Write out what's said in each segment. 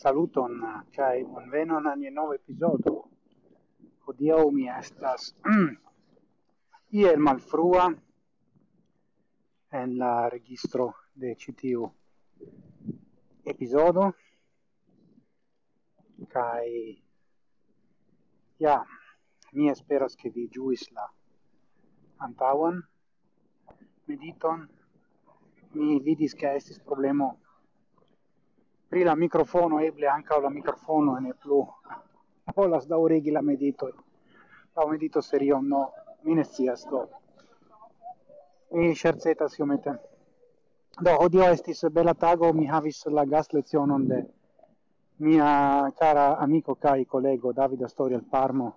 Saluton, uh, kai bonvenon a nia nova episodio. Hodiau mi estas iel malfrua en la registro de citiu episodio kai ja, mi esperas ke vi giuis la antauan mediton, mi vidis ke estis problemo pri la microfono eble anche la microfono ne plu volas daŭrigi la medito la medito serio no mi ne scias do. Mi ŝercetas iomete. Do odio estis bella tago mi havis la gas lezione onde mia cara amico kai collego Davide Storia al Parmo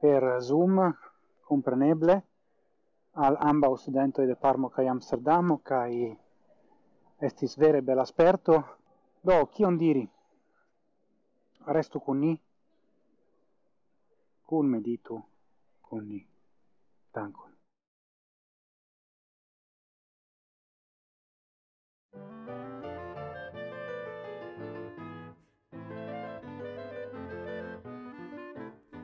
per Zoom compreneble al amba studente de Parmo kai Amsterdamo kai estis vere bel sperto. Do, kion diri? Restu con ni, kun meditu con ni. Dankon.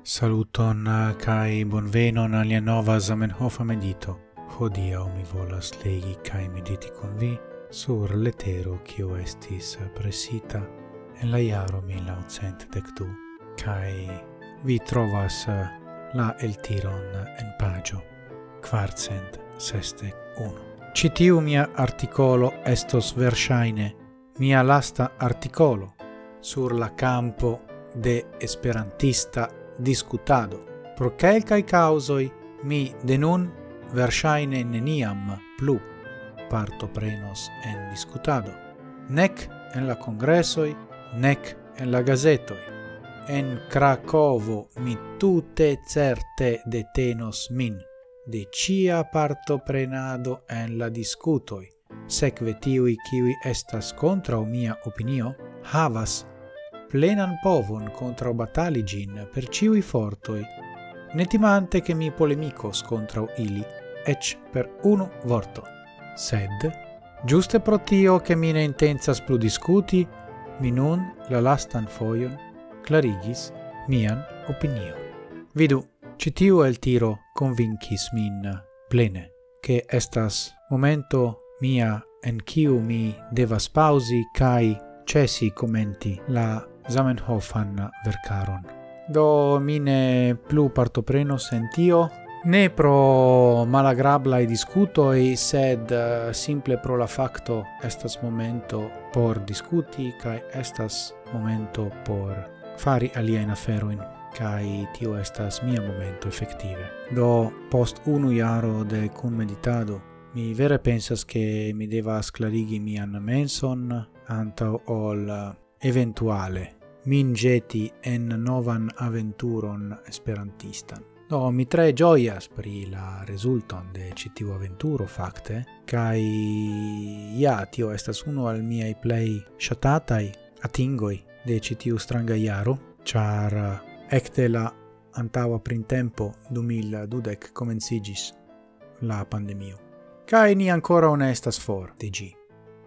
Saluton eh, kai bonvenon alia nova Zamenhof medito. Hodiaŭ mi volas legi kai mediti kun vi sur letero cio estis presita en la iaro 1912, cae vi trovas la el tiron en pagio, quartcent seste uno. Citiu mia articolo estos versaine mia lasta articolo sur la campo de esperantista discutado. Pro quelcae causoi mi denun versaine neniam plu parto prenos en discutado, nec en la congressoi, nec en la gazetoi. En Cracovo mi tute certe detenos min, de cia parto prenado en la discutoi, secve tiui kiwi estas contra mia opinio, havas plenan povon contra batali gin per ciui fortoi, netimante che mi polemicos contra ili, ec per unu vorto sed, giuste pro tio che mi ne intenzas plu discuti, mi nun la lastan foion clarigis mian opinio. Vidu, citiu el tiro convincis min plene, che estas momento mia en kiu mi devas pausi cae cesi commenti la Zamenhofan vercaron. Do mine plu partoprenos en tio, ne pro malagrabla e discuto e sed uh, simple pro la facto estas momento por discuti kai estas momento por fari aliena feroin kai tio estas mia momento effettive do post unu iaro de kun meditado mi vere pensas che mi deva sclarigi mian menson anta ol eh, eventuale min jeti en novan aventuron esperantistan. Do, mi tre gioias pri la resulton de citiu aventuro facte, kai ja, tio estas uno al miei play shatatai atingoi de citiu stranga iaro, char ecte eh, la antaua printempo 2012 comencigis la pandemio. Kai ni ancora on estas for de gi.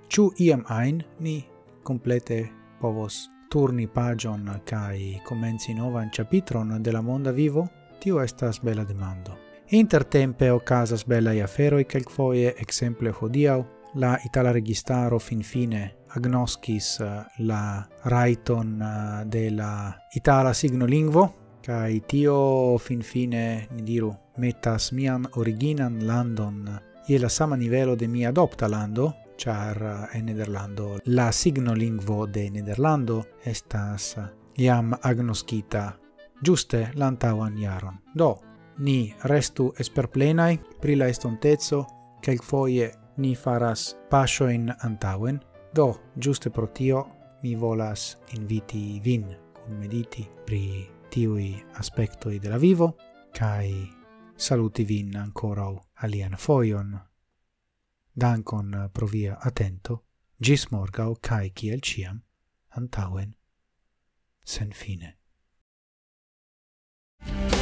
Ciu iam ein ni complete povos turni pagion kai comenzi novan chapitron de la monda vivo? Tio estas bela demando. Intertempe ocasas belai aferoi quelquoie, exemple hodiau, la itala registaro finfine agnoscis eh, la raiton eh, de la itala signolingvo, cae tio finfine, ni diru, metas mian originan landon ie la sama nivelo de mia adopta lando, char eh, en Nederlando la signolingvo de Nederlando estas iam agnoskita giuste l'antauan iaron. Do, ni restu esperplenai pri la estontezo, quel foie ni faras pasioin antauen, do, giuste pro tio, mi volas inviti vin, cum mediti, pri tiui aspectoi de la vivo, kai saluti vin ancora alien foion. Dankon pro via attento, gis morgau cae ciel ciam, antauen, sen fine. Thank you